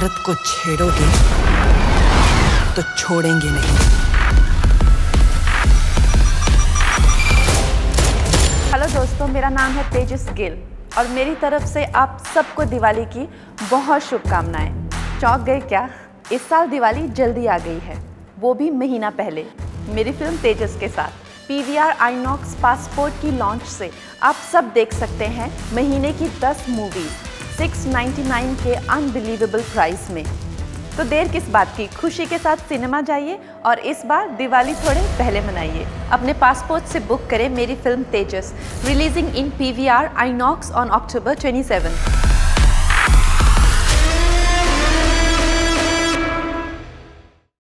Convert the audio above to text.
को छेड़ोगे तो छोड़ेंगे नहीं। हेलो दोस्तों, मेरा नाम है तेजस गिल और मेरी तरफ़ से आप सबको दिवाली की बहुत शुभकामनाएँ। चौंक गए क्या? इस साल दिवाली जल्दी आ गई है। वो भी महीना पहले। मेरी फ़िल्म तेजस के साथ P V R INOX passport की लॉन्च से आप सब देख सकते हैं महीने की 10 मूवीज़। 699 के अनबिलीवेबल प्राइस में। तो देर किस बात की? खुशी के साथ सिनेमा जाइए और इस बार दिवाली थोड़े पहले मनाइए। अपने पासपोर्ट से बुक करें मेरी film Tejas. Releasing in P V R INOX on October 27